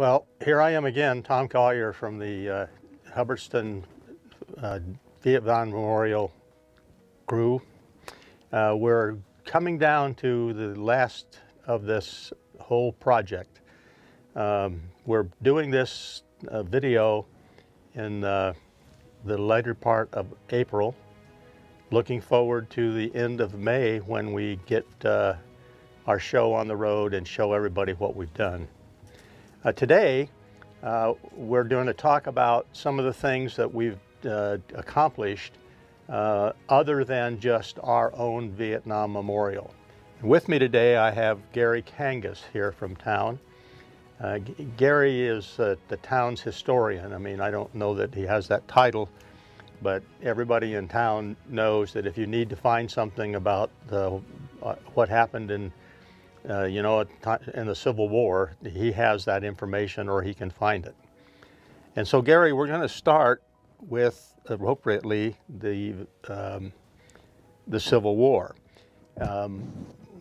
Well, here I am again, Tom Collier from the uh, Hubbardston uh, Vietnam Memorial crew. Uh, we're coming down to the last of this whole project. Um, we're doing this uh, video in uh, the later part of April, looking forward to the end of May when we get uh, our show on the road and show everybody what we've done. Uh, today, uh, we're going to talk about some of the things that we've uh, accomplished uh, other than just our own Vietnam Memorial. And with me today, I have Gary Kangas here from town. Uh, Gary is uh, the town's historian. I mean, I don't know that he has that title, but everybody in town knows that if you need to find something about the, what happened in, uh, you know, in the Civil War, he has that information or he can find it. And so, Gary, we're going to start with appropriately the um, the Civil War. Um,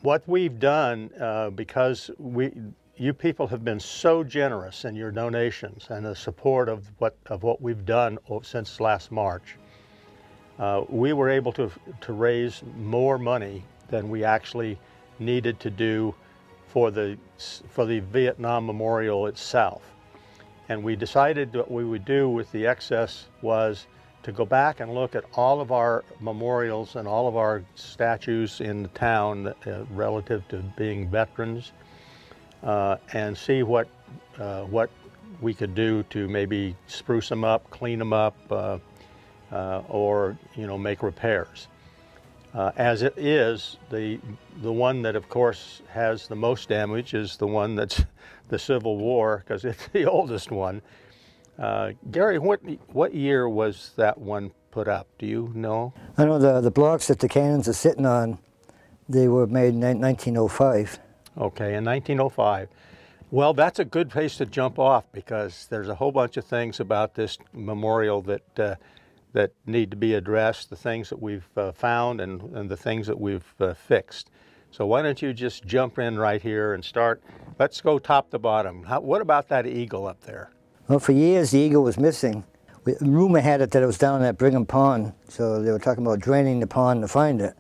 what we've done, uh, because we you people have been so generous in your donations and the support of what of what we've done since last March. Uh, we were able to to raise more money than we actually needed to do for the for the Vietnam Memorial itself. And we decided what we would do with the excess was to go back and look at all of our memorials and all of our statues in the town uh, relative to being veterans uh, and see what, uh, what we could do to maybe spruce them up, clean them up, uh, uh, or you know make repairs. Uh, as it is, the the one that of course has the most damage is the one that's the Civil War because it's the oldest one. Uh, Gary, what what year was that one put up? Do you know? I know the the blocks that the cannons are sitting on, they were made in 1905. Okay, in 1905. Well, that's a good place to jump off because there's a whole bunch of things about this memorial that uh, that need to be addressed, the things that we've uh, found and, and the things that we've uh, fixed. So why don't you just jump in right here and start? Let's go top to bottom. How, what about that eagle up there? Well, for years the eagle was missing. We, rumor had it that it was down at Brigham Pond, so they were talking about draining the pond to find it.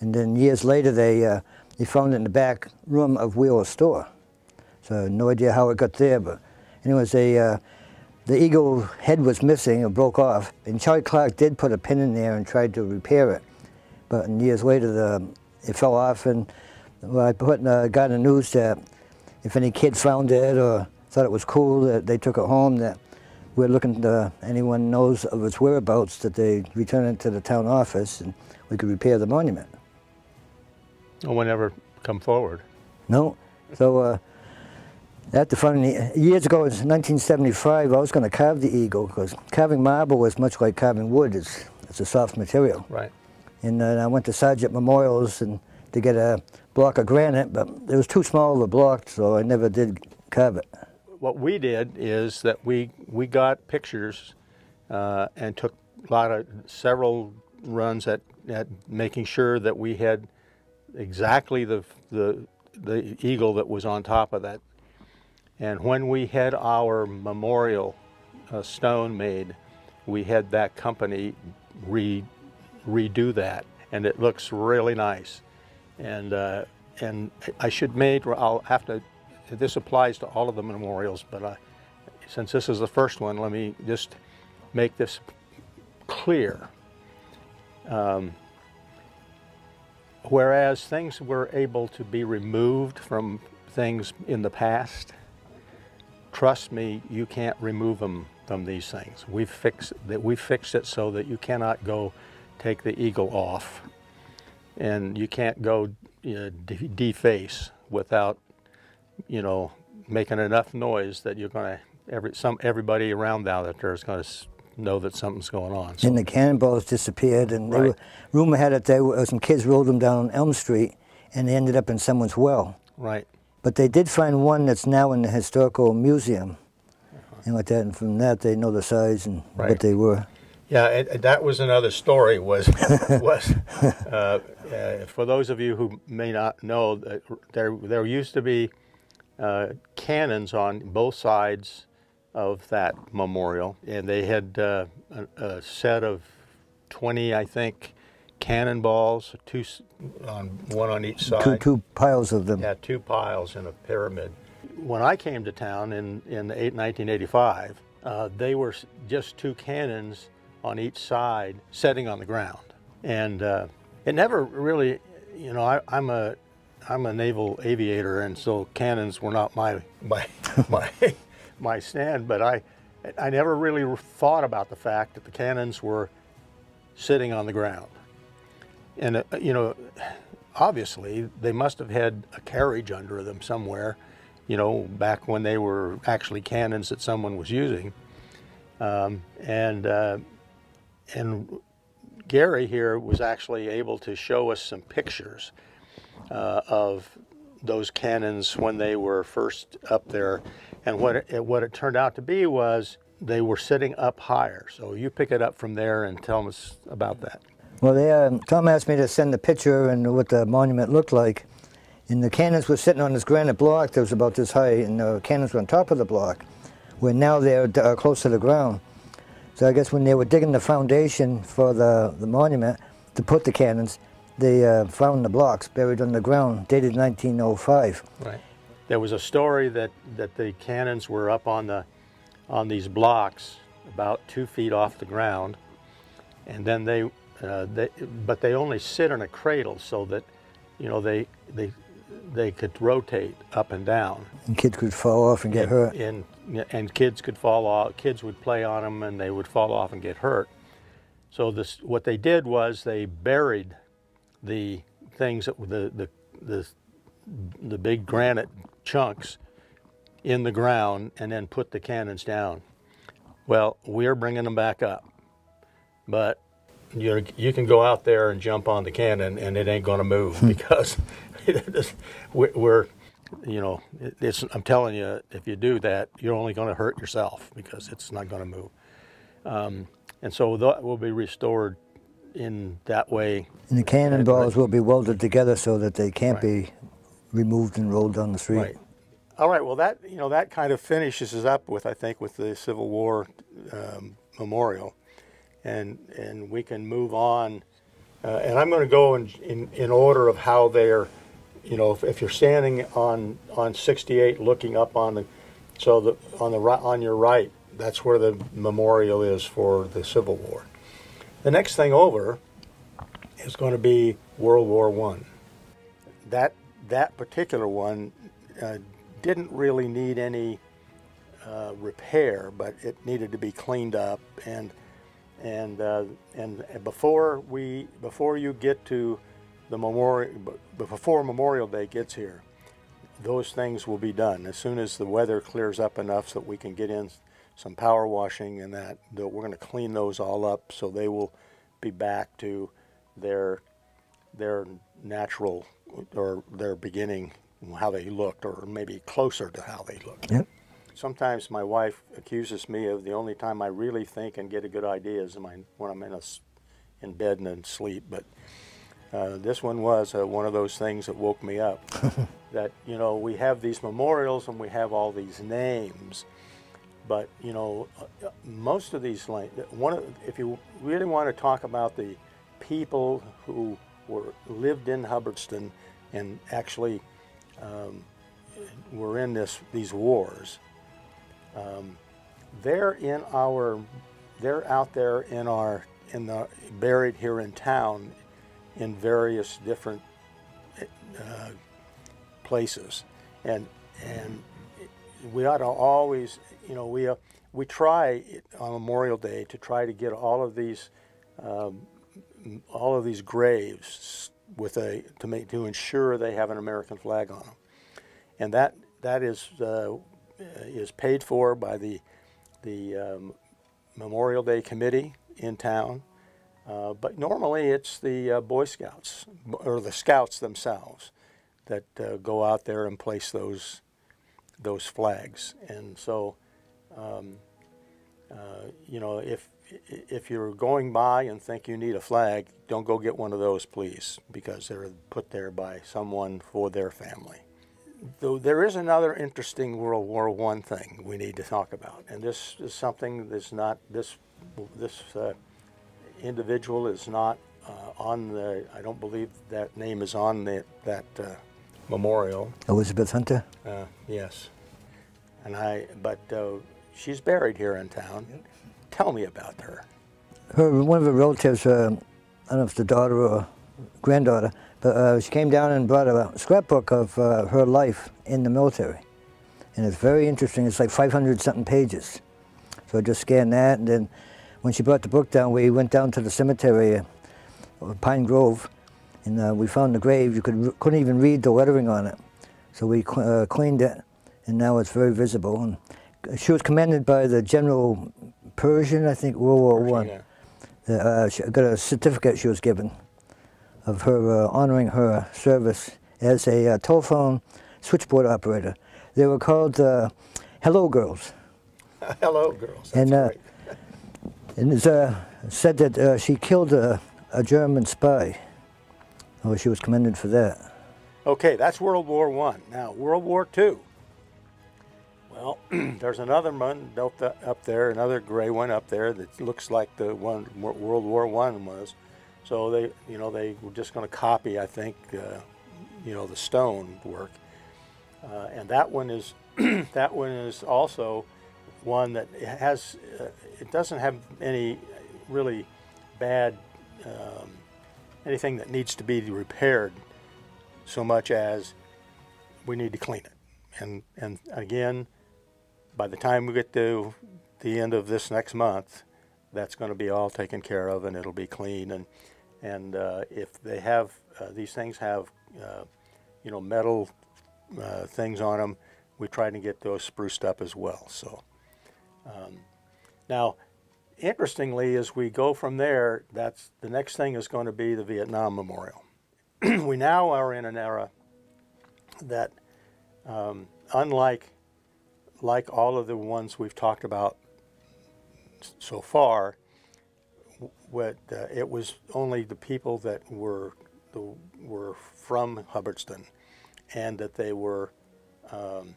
And then years later they uh, they found it in the back room of Wheeler's store. So no idea how it got there, but anyways, they, uh, the eagle head was missing or broke off. And Charlie Clark did put a pin in there and tried to repair it. But years later, the, it fell off and well, I put, uh, got in the news that if any kid found it or thought it was cool that they took it home, that we're looking to, anyone knows of its whereabouts, that they return it to the town office and we could repair the monument. No one ever come forward. No. So uh, after finding years ago, it was 1975, I was going to carve the eagle because carving marble was much like carving wood. It's, it's a soft material. Right. And uh, I went to Sargent Memorials and to get a block of granite, but it was too small of a block, so I never did carve it. What we did is that we we got pictures uh, and took a lot of several runs at, at making sure that we had exactly the, the, the eagle that was on top of that. And when we had our memorial uh, stone made, we had that company re, redo that, and it looks really nice. And uh, and I should make I'll have to. This applies to all of the memorials, but I, since this is the first one, let me just make this clear. Um, Whereas things were able to be removed from things in the past, trust me, you can't remove them from these things. We've fixed that. We fixed it so that you cannot go take the eagle off, and you can't go you know, deface without, you know, making enough noise that you're going to every some everybody around out there is going to know that something's going on. So. And the cannonballs disappeared, and right. were, rumor had it that some kids rolled them down Elm Street, and they ended up in someone's well. Right. But they did find one that's now in the historical museum, uh and with that, and from that they know the size and right. what they were. Yeah, it, that was another story. Was was uh, uh, for those of you who may not know, there there used to be uh, cannons on both sides of that memorial, and they had uh, a, a set of 20, I think, cannonballs, two on one on each side. Two, two piles of them. Yeah, two piles in a pyramid. When I came to town in, in eight, 1985, uh, they were just two cannons on each side setting on the ground. And uh, it never really, you know, I, I'm a I'm a naval aviator, and so cannons were not my my my my stand. But I I never really thought about the fact that the cannons were sitting on the ground. And uh, you know, obviously they must have had a carriage under them somewhere, you know, back when they were actually cannons that someone was using. Um, and uh, and Gary here was actually able to show us some pictures uh, of those cannons when they were first up there, and what it, what it turned out to be was they were sitting up higher. So you pick it up from there and tell us about that. Well, they, um, Tom asked me to send the picture and what the monument looked like. And the cannons were sitting on this granite block that was about this high, and the cannons were on top of the block, where now they're uh, close to the ground. So I guess when they were digging the foundation for the, the monument to put the cannons, they uh, found the blocks buried underground, dated 1905. Right. There was a story that, that the cannons were up on the on these blocks about two feet off the ground, and then they, uh, they but they only sit in a cradle so that you know they they they could rotate up and down. And kids could fall off and get hurt. And and kids could fall off. Kids would play on them and they would fall off and get hurt. So this what they did was they buried the things that the the the, the big granite chunks in the ground and then put the cannons down. Well, we're bringing them back up, but you you can go out there and jump on the cannon and it ain't going to move because we're, you know it's I'm telling you if you do that you're only going to hurt yourself because it's not going to move. Um, and so that will be restored in that way. And the cannonballs will be welded together so that they can't be removed and rolled down the street. Right. All right. Well, that you know that kind of finishes us up with I think with the Civil War um, memorial, and and we can move on. Uh, and I'm going to go in, in in order of how they're, you know, if, if you're standing on on 68 looking up on the, so the on the right on your right, that's where the memorial is for the Civil War. The next thing over is going to be World War One. That that particular one uh, didn't really need any uh, repair, but it needed to be cleaned up. And and uh, and before we before you get to the memorial, before Memorial Day gets here, those things will be done as soon as the weather clears up enough so that we can get in some power washing and that, that we're going to clean those all up so they will be back to their their natural or their beginning how they looked or maybe closer to how they looked. Yep. Sometimes my wife accuses me of the only time I really think and get a good idea is when I'm in, a, in bed and in sleep. But uh, this one was uh, one of those things that woke me up. that, you know, we have these memorials and we have all these names. But, you know, uh, most of these, one of, if you really want to talk about the people who were lived in Hubbardston and actually um, were in this these wars. Um, they're in our, they're out there in our in the buried here in town, in various different uh, places, and and we ought to always, you know, we uh, we try on Memorial Day to try to get all of these. Um, all of these graves with a to make to ensure they have an American flag on them, and that that is uh, is paid for by the the um, Memorial Day committee in town, uh, but normally it's the uh, Boy Scouts or the Scouts themselves that uh, go out there and place those those flags, and so. Um, uh, you know, if if you're going by and think you need a flag, don't go get one of those, please, because they're put there by someone for their family. Though there is another interesting World War One thing we need to talk about, and this is something that's not this this uh, individual is not uh, on the. I don't believe that name is on the, that uh, memorial. Elizabeth Hunter. Uh, yes, and I. But uh, she's buried here in town. Tell me about her. Her one of her relatives. Uh, I don't know if it's the daughter or granddaughter, uh, she came down and brought a scrapbook of uh, her life in the military, and it's very interesting. It's like 500 something pages. So I just scanned that, and then when she brought the book down, we went down to the cemetery, uh, Pine Grove, and uh, we found the grave. You could couldn't even read the lettering on it, so we cl- uh, cleaned it, and now it's very visible. And she was commended by the General Pershing, I think, World War One. Regina. Uh, she got a certificate she was given of her uh, honoring her service as a uh, telephone switchboard operator. They were called uh, Hello Girls. Hello, girls. And, uh, great. And it's uh, said that uh, she killed a, a German spy. Oh, she was commended for that. Okay, that's World War One. Now, World War Two. Well, there's another one the- up there, another gray one up there that looks like the one World War One was. So they, you know, they were just going to copy, I think, uh, you know, the stone work. Uh, and that one is that one is also one that has uh, it doesn't have any really bad um, anything that needs to be repaired so much as we need to clean it. And and again, by the time we get to the end of this next month, that's going to be all taken care of and it'll be clean. And and uh, if they have uh, these things have uh, you know metal uh, things on them, we try to get those spruced up as well. So um, now. Interestingly, as we go from there, that's the next thing is going to be the Vietnam Memorial. we now are in an era that, um, unlike like all of the ones we've talked about so far, what uh, it was only the people that were the, were from Hubbardston, and that they were um,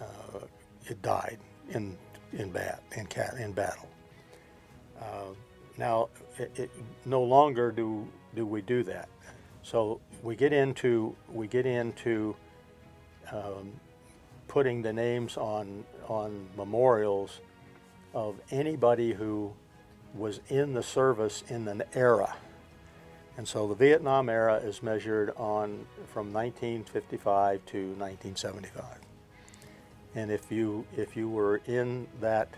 uh, it died in in bat in cat in battle. Uh, now, it, it, no longer do do we do that. So we get into we get into um, putting the names on on memorials of anybody who was in the service in an era. And so the Vietnam era is measured on from 1955 to 1975. And if you if you were in that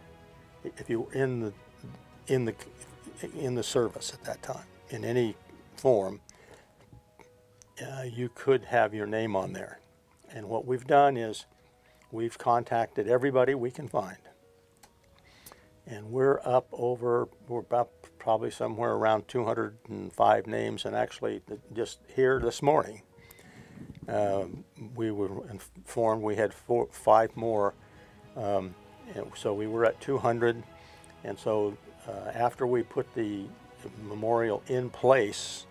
if you were in the in the in the service at that time in any form, uh, you could have your name on there. And what we've done is we've contacted everybody we can find. And we're up over, we're about probably somewhere around 205 names. And actually, just here this morning, um, we were informed we had four, five more. Um, so we were at 200. And so uh, after we put the memorial in place,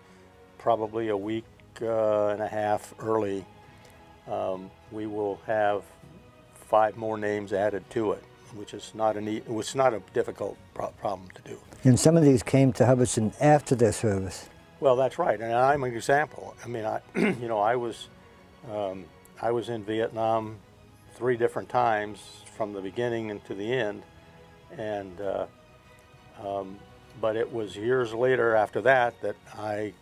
probably a week uh, and a half early, um, we will have five more names added to it, which is not a neat, which is not a difficult pro- problem to do. And some of these came to Hubbardston after their service. Well, that's right, and I'm an example. I mean, I, you know, I was, um, I was in Vietnam three different times from the beginning and to the end, and uh, um, but it was years later after that that I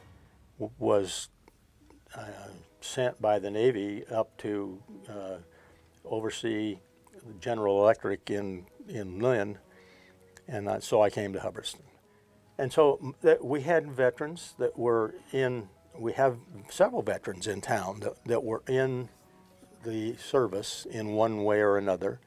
w- was uh, sent by the Navy up to uh, oversee General Electric in in Lynn, and I, so I came to Hubbardston. And so that we had veterans that were in, we have several veterans in town that, that were in the service in one way or another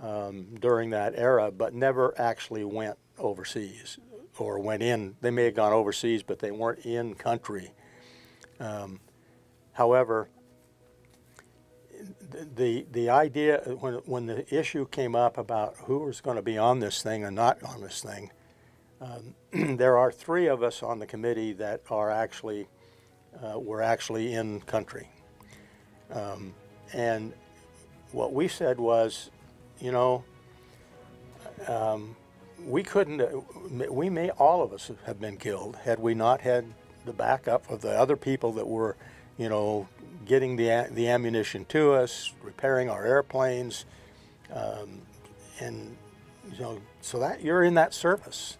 um, during that era, but never actually went overseas or went in. They may have gone overseas, but they weren't in country. Um, however, the the idea when when the issue came up about who was going to be on this thing and not on this thing, um, there are three of us on the committee that are actually uh, were actually in country, Um, and what we said was, you know, um, we couldn't, we may, all of us have been killed had we not had the backup of the other people that were, you know, getting the, the ammunition to us, repairing our airplanes, um, and, you know, so that you're in that service.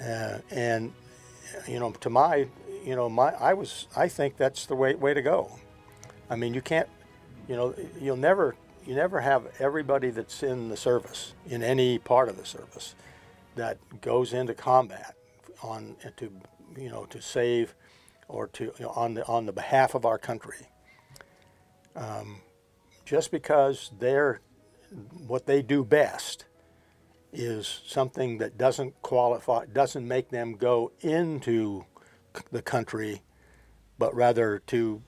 Uh, and, you know, to my, you know, my, I was, I think that's the way, way to go. I mean, you can't, you know, you'll never, you never have everybody that's in the service, in any part of the service, that goes into combat on to, you know, to save or to you know, on the on the behalf of our country. Um, just because they're what they do best is something that doesn't qualify, doesn't make them go into the country, but rather to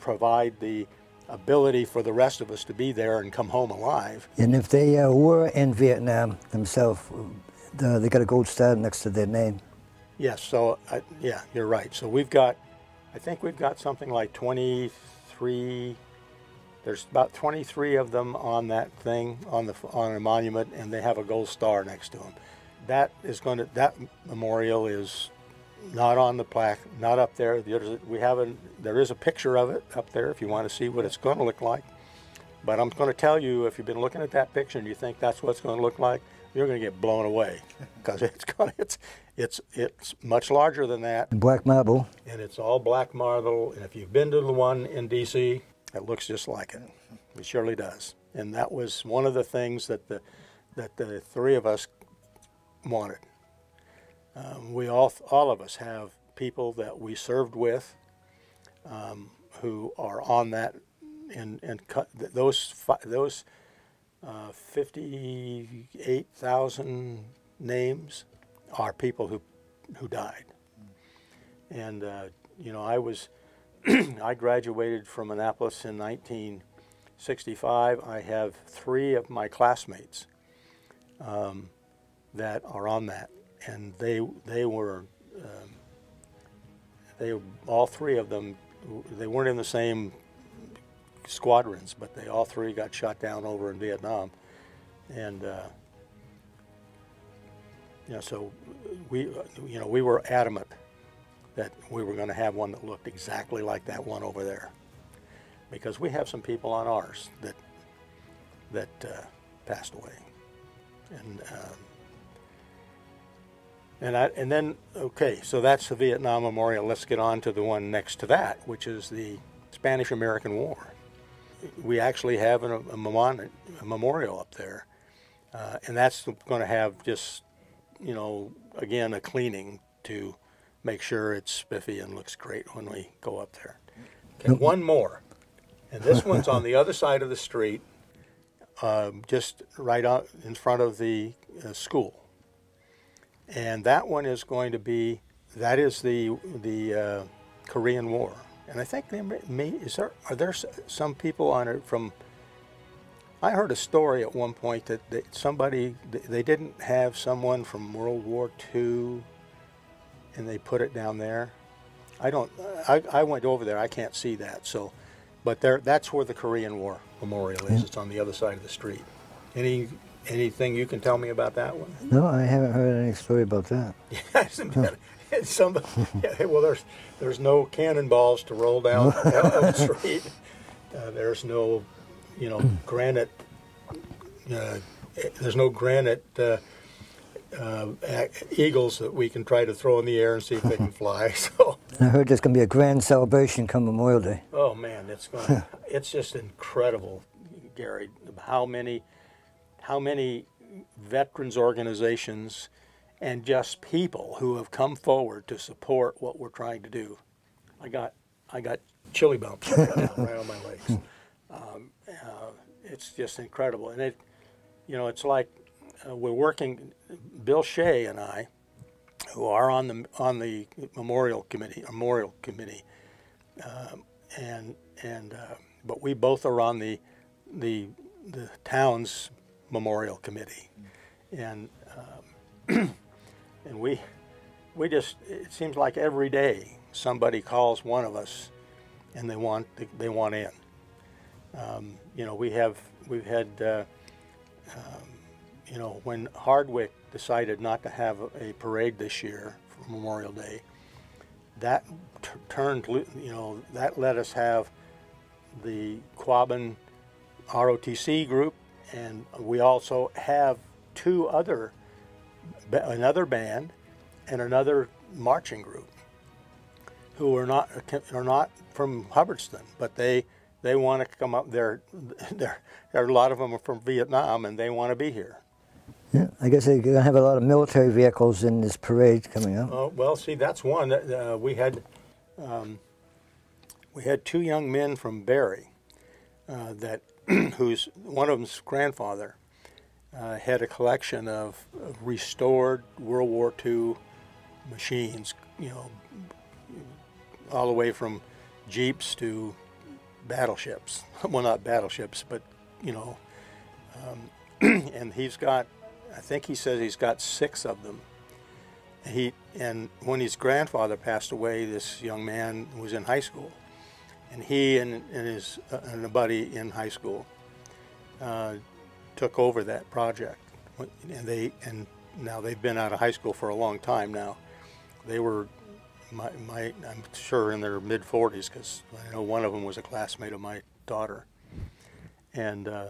provide the ability for the rest of us to be there and come home alive. And if they uh, were in Vietnam themselves, uh, they got a gold star next to their name. Yes, so uh, yeah, you're right. So we've got, I think we've got something like 23. There's about 23 of them on that thing on the on a monument, and they have a gold star next to them. That is going to that memorial is not on the plaque, not up there. There's, we have a there is a picture of it up there if you want to see what it's going to look like. But I'm going to tell you, if you've been looking at that picture and you think that's what it's going to look like, you're going to get blown away because it's going it's it's it's much larger than that, black marble. and it's all black marble. And if you've been to the one in D.C., it looks just like it. It surely does. And that was one of the things that the that the three of us wanted. Um, we all all of us have people that we served with um, who are on that and and cut those those uh, 58,000 names are people who who died. And uh, you know, I was I graduated from Annapolis in 1965. I have three of my classmates um, that are on that, and they they were um, they all three of them they weren't in the same squadrons, but they all three got shot down over in Vietnam, and uh, so we you know we were adamant that we were going to have one that looked exactly like that one over there, because we have some people on ours that that uh, passed away, and. Um, and I, and then okay, so that's the Vietnam Memorial. Let's get on to the one next to that, which is the Spanish American War. We actually have a, memon- a memorial up there, uh, and that's going to have just you know again a cleaning to make sure it's spiffy and looks great when we go up there. Okay, one more, and this one's on the other side of the street, um, just right out in front of the uh, school and that one is going to be that is the the uh, Korean War, and I think there may, may is there are there some people on it from. I heard a story at one point that, that somebody, they didn't have someone from World War II, and they put it down there. I don't. I, I went over there. I can't see that. So, but there that's where the Korean War Memorial is. It's on the other side of the street. Any anything you can tell me about that one? No, I haven't heard any story about that. It's Somebody, yeah, well, there's there's no cannonballs to roll down the street. Uh, there's no, you know, granite. Uh, there's no granite uh, uh, eagles that we can try to throw in the air and see if they can fly. So, And I heard there's going to be a grand celebration come Memorial Day. oh man, it's going. it's just incredible, Gary. How many, how many veterans organizations and just people who have come forward to support what we're trying to do. I got I got chili bumps right on right on my legs. Um, uh, it's just incredible, and it you know it's like uh, we're working. Bill Shea and I, who are on the on the memorial committee memorial committee, um, and and uh, but we both are on the the the town's memorial committee, and um, and we we just it seems like every day somebody calls one of us and they want they want in Um, you know, we have we've had uh, um, you know when Hardwick decided not to have a, parade this year for Memorial Day, that turned you know that let us have the Quabbin ROTC group, and we also have two other another band and another marching group who are not are not from Hubbardston, but they they want to come up. There, there, there are a lot of them are from Vietnam, and they want to be here. Yeah, I guess they're going to have a lot of military vehicles in this parade coming up. Uh, well, see, that's one. Uh, we had um, we had two young men from Barre uh, that whose one of them's grandfather uh, had a collection of, restored World War II machines. You know, all the way from jeeps to battleships. well, not battleships, but you know. Um, and he's got, I think he says he's got six of them. He and when his grandfather passed away, this young man was in high school, and he and, and his uh, and a buddy in high school uh, took over that project, and they and now they've been out of high school for a long time now. They were my, my I'm sure in their mid 40s because I know one of them was a classmate of my daughter, and uh,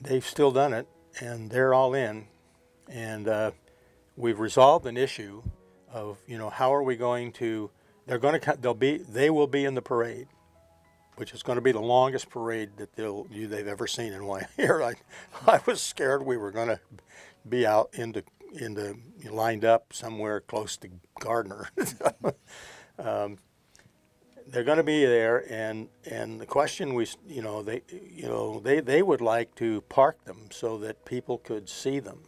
they've still done it, and they're all in, and uh, we've resolved an issue of you know how are we going to they're going to they'll be they will be in the parade which is going to be the longest parade that they'll you they've ever seen in one year. I, I was scared we were going to be out into into lined up somewhere close to Gardner. Um, they're going to be there and and the question we you know they you know they they would like to park them so that people could see them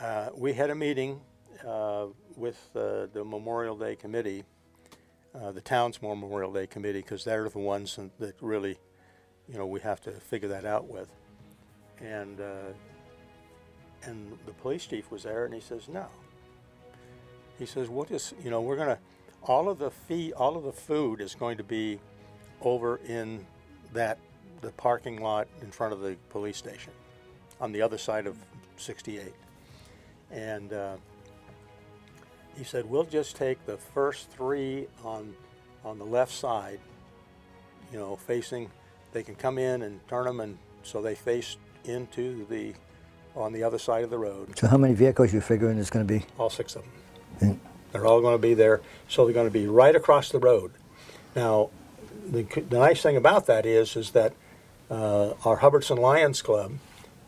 uh, we had a meeting uh, with uh, the Memorial Day Committee, uh, the town's Memorial Day Committee, because they're the ones that really, you know, we have to figure that out with. And uh, and the police chief was there, and he says no. He says we'll you know, we're gonna, all of the fee, all of the food is going to be over in that the parking lot in front of the police station, on the other side of 68 and uh, he said we'll just take the first three on on the left side you know facing they can come in and turn them and so they face into the on the other side of the road So how many vehicles you figuring there's going to be? all six of them. They're all going to be there so they're going to be right across the road now the, the nice thing about that is is that uh, our Hubbardston Lions Club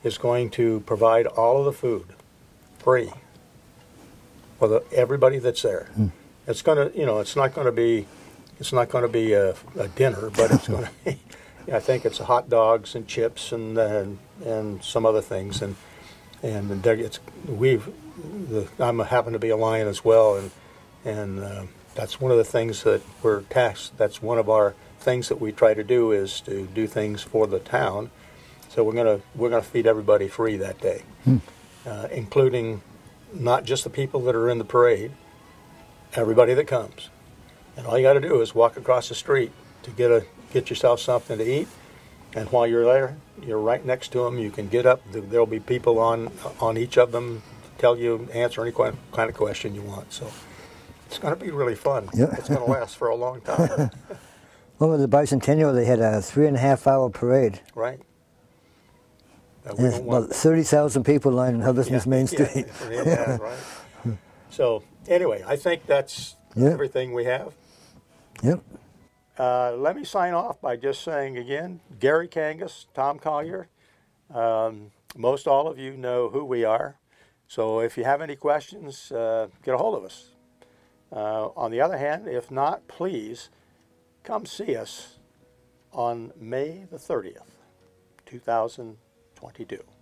is going to provide all of the food free for the, everybody that's there. It's going to, you know, it's not going to be, it's not going to be a, a dinner, but it's going to be. I think it's hot dogs and chips and and, and some other things, and and it's we've. The, I'm a, happen to be a lion as well, and and uh, that's one of the things that we're tasked. That's one of our things that we try to do is to do things for the town. So we're gonna we're gonna feed everybody free that day uh, including not just the people that are in the parade, everybody that comes. And all you got to do is walk across the street to get a get yourself something to eat. And while you're there, you're right next to them. You can get up. There- There'll be people on on each of them, tell you, answer any kind kind of question you want. So it's going to be really fun. Yeah. It's going to last for a long time, Well, with the bicentennial, they had a three and a half hour parade. right? We Yeah, don't want- about 30,000 people lining Hubbardston's Main yeah, Street. yeah, right. So anyway, I think that's Yeah. everything we have. Yep. Uh, let me sign off by just saying again, Gary Kangas, Tom Collier. Um, most all of you know who we are. So if you have any questions, uh, get a hold of us. Uh, on the other hand, if not, please come see us on May the 30th, 2022.